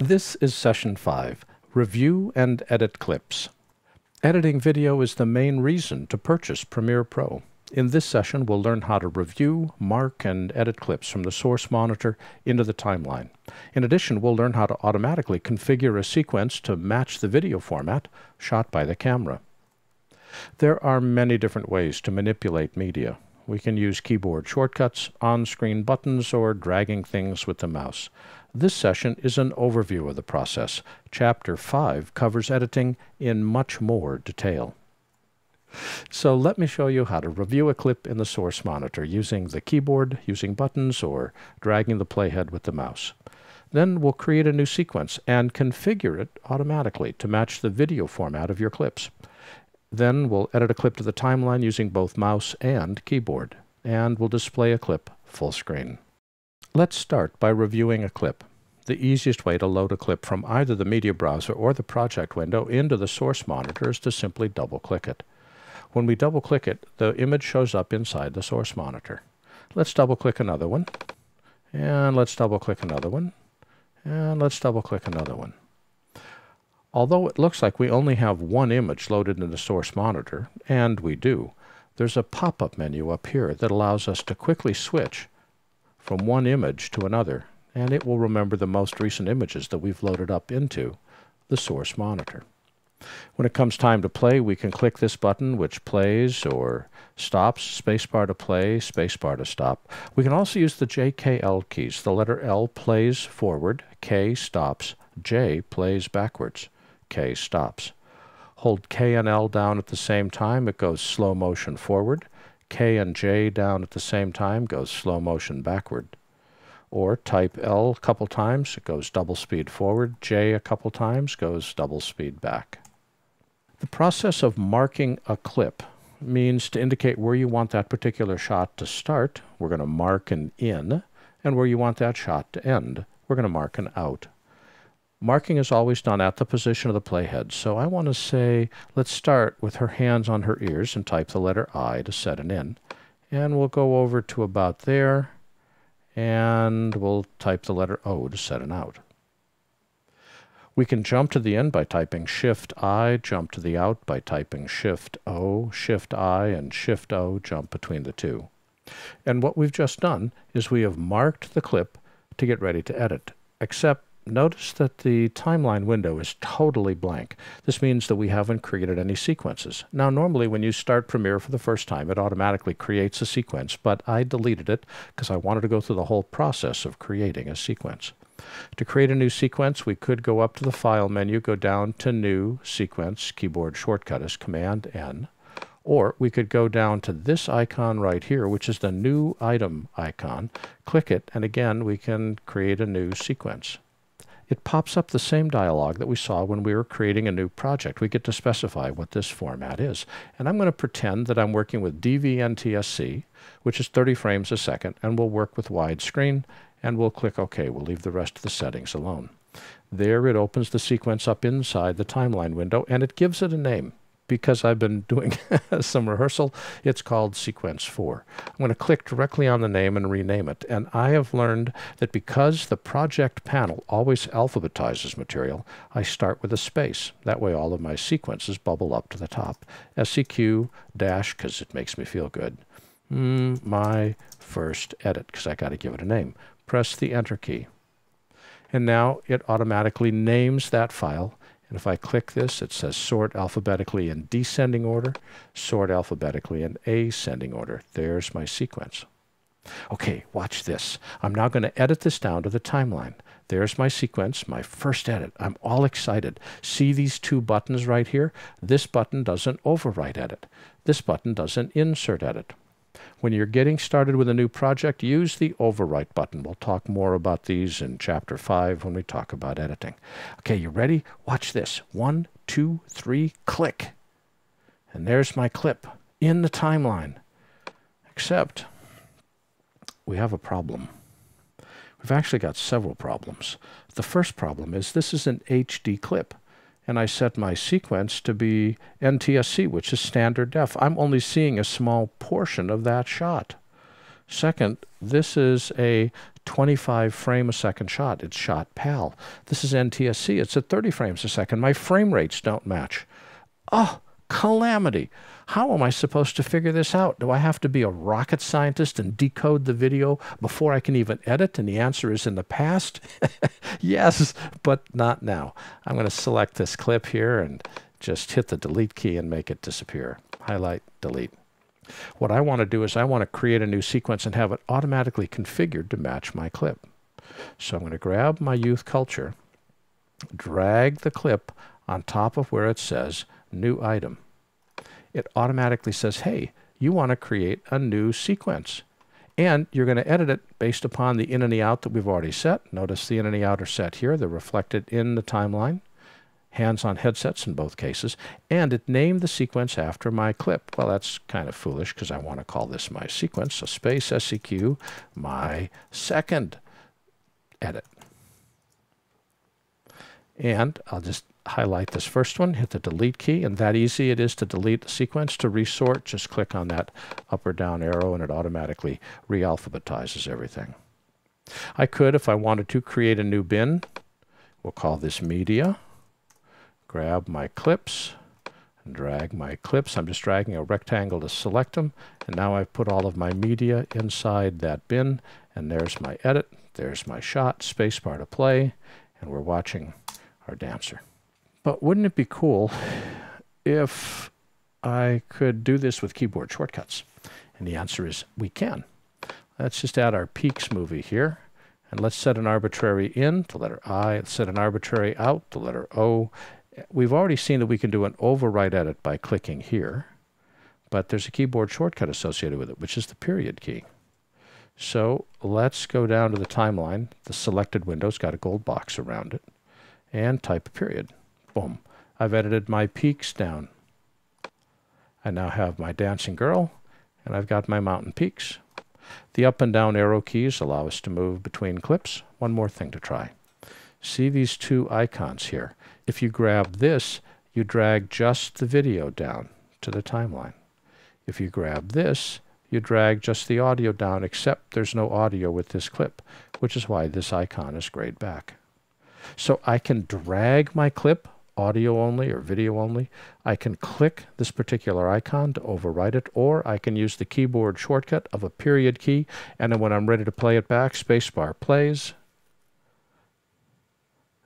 This is session 5, Review and Edit Clips. Editing video is the main reason to purchase Premiere Pro. In this session, we'll learn how to review, mark, and edit clips from the source monitor into the timeline. In addition, we'll learn how to automatically configure a sequence to match the video format shot by the camera. There are many different ways to manipulate media. We can use keyboard shortcuts, on-screen buttons, or dragging things with the mouse. This session is an overview of the process. Chapter 5 covers editing in much more detail. So let me show you how to review a clip in the source monitor using the keyboard, using buttons, or dragging the playhead with the mouse. Then we'll create a new sequence and configure it automatically to match the video format of your clips. Then we'll edit a clip to the timeline using both mouse and keyboard, and we'll display a clip full screen. Let's start by reviewing a clip. The easiest way to load a clip from either the media browser or the project window into the source monitor is to simply double-click it. When we double click it, the image shows up inside the source monitor. Let's double click another one. And let's double click another one. And let's double click another one. Although it looks like we only have one image loaded in the source monitor, and we do, there's a pop-up menu up here that allows us to quickly switch from one image to another, and it will remember the most recent images that we've loaded up into the source monitor. When it comes time to play, we can click this button, which plays or stops, spacebar to play, spacebar to stop. We can also use the JKL keys. The letter L plays forward, K stops, J plays backwards, K stops. Hold K and L down at the same time, it goes slow motion forward. K and J down at the same time goes slow motion backward. Or type L a couple times, it goes double speed forward. J a couple times goes double speed back. The process of marking a clip means to indicate where you want that particular shot to start, we're going to mark an in, and where you want that shot to end, we're going to mark an out. Marking is always done at the position of the playhead, so I want to say, let's start with her hands on her ears and type the letter I to set an in. And we'll go over to about there, and we'll type the letter O to set an out. We can jump to the end by typing Shift I, jump to the out by typing Shift O, Shift I, and Shift O, jump between the two. And what we've just done is we have marked the clip to get ready to edit, except notice that the timeline window is totally blank. This means that we haven't created any sequences. Now normally when you start Premiere for the first time it automatically creates a sequence, but I deleted it because I wanted to go through the whole process of creating a sequence. To create a new sequence, we could go up to the File menu, go down to New Sequence, keyboard shortcut is Command N, or we could go down to this icon right here, which is the New Item icon, click it, and again we can create a new sequence. It pops up the same dialog that we saw when we were creating a new project. We get to specify what this format is. And I'm going to pretend that I'm working with DVNTSC, which is 30 frames a second, and we'll work with widescreen and we'll click OK. We'll leave the rest of the settings alone. There it opens the sequence up inside the timeline window and it gives it a name. Because I've been doing some rehearsal, it's called Sequence 4. I'm going to click directly on the name and rename it. And I have learned that because the project panel always alphabetizes material, I start with a space. That way all of my sequences bubble up to the top. SEQ dash, because it makes me feel good. Mm, my first edit, because I got to give it a name press the Enter key. And now it automatically names that file. And if I click this, it says sort alphabetically in descending order, sort alphabetically in ascending order. There's my sequence. Okay, watch this. I'm now going to edit this down to the timeline. There's my sequence, my first edit. I'm all excited. See these two buttons right here? This button does an overwrite edit. This button does an insert edit. When you're getting started with a new project, use the overwrite button. We'll talk more about these in chapter 5 when we talk about editing. Okay, you ready? Watch this. One, two, three, click. And there's my clip in the timeline. Except we have a problem. We've actually got several problems. The first problem is this is an HD clip and I set my sequence to be NTSC, which is standard def. I'm only seeing a small portion of that shot. Second, this is a 25 frame a second shot. It's shot PAL. This is NTSC. It's at 30 frames a second. My frame rates don't match. Oh, calamity. How am I supposed to figure this out? Do I have to be a rocket scientist and decode the video before I can even edit? And the answer is in the past. yes, but not now. I'm going to select this clip here and just hit the delete key and make it disappear. Highlight, delete. What I want to do is I want to create a new sequence and have it automatically configured to match my clip. So I'm going to grab my youth culture, drag the clip on top of where it says new item. It automatically says, hey, you want to create a new sequence. And you're going to edit it based upon the in and the out that we've already set. Notice the in and the out are set here. They're reflected in the timeline hands-on headsets in both cases, and it named the sequence after my clip. Well, that's kind of foolish because I want to call this my sequence, so space SEQ, my second edit. And I'll just highlight this first one, hit the delete key, and that easy it is to delete the sequence. To resort, just click on that up or down arrow and it automatically realphabetizes everything. I could, if I wanted to, create a new bin. We'll call this media grab my clips and drag my clips. I'm just dragging a rectangle to select them. And now I've put all of my media inside that bin. And there's my edit. There's my shot, spacebar to play. And we're watching our dancer. But wouldn't it be cool if I could do this with keyboard shortcuts? And the answer is we can. Let's just add our Peaks movie here. And let's set an arbitrary in, the letter I, set an arbitrary out, the letter O, we've already seen that we can do an overwrite edit by clicking here, but there's a keyboard shortcut associated with it, which is the period key. So let's go down to the timeline. The selected window's got a gold box around it, and type a period. I've edited my peaks down. I now have my dancing girl, and I've got my mountain peaks. The up and down arrow keys allow us to move between clips. One more thing to try. See these two icons here. If you grab this, you drag just the video down to the timeline. If you grab this, you drag just the audio down, except there's no audio with this clip, which is why this icon is grayed back. So I can drag my clip, audio only or video only. I can click this particular icon to overwrite it, or I can use the keyboard shortcut of a period key, and then when I'm ready to play it back, spacebar plays,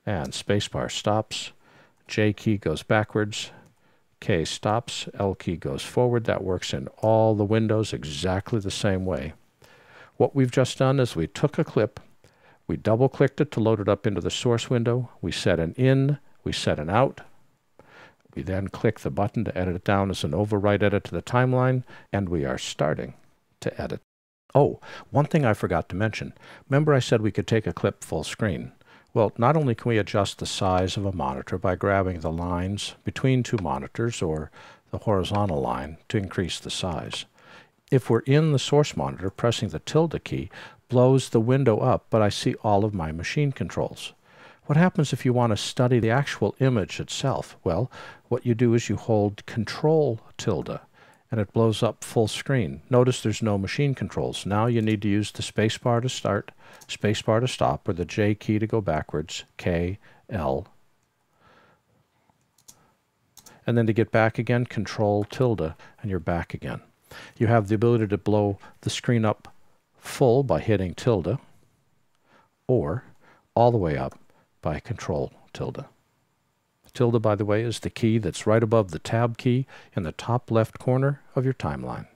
and spacebar stops. J key goes backwards. K stops. L key goes forward. That works in all the windows exactly the same way. What we've just done is we took a clip, we double clicked it to load it up into the source window, we set an in, we set an out, we then click the button to edit it down as an overwrite edit to the timeline, and we are starting to edit. Oh, one thing I forgot to mention. Remember I said we could take a clip full screen. Well, not only can we adjust the size of a monitor by grabbing the lines between two monitors or the horizontal line to increase the size. If we're in the source monitor, pressing the tilde key blows the window up, but I see all of my machine controls. What happens if you want to study the actual image itself? Well, what you do is you hold Control tilde and it blows up full screen. Notice there's no machine controls. Now you need to use the spacebar to start, spacebar to stop, or the J key to go backwards, K, L. And then to get back again, Control tilde, and you're back again. You have the ability to blow the screen up full by hitting tilde, or all the way up by Control tilde. Tilde, by the way, is the key that's right above the Tab key in the top left corner of your timeline.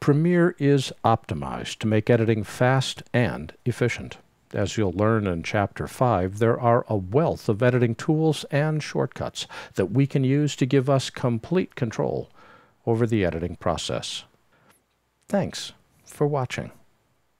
Premiere is optimized to make editing fast and efficient. As you'll learn in Chapter 5, there are a wealth of editing tools and shortcuts that we can use to give us complete control over the editing process. Thanks for watching.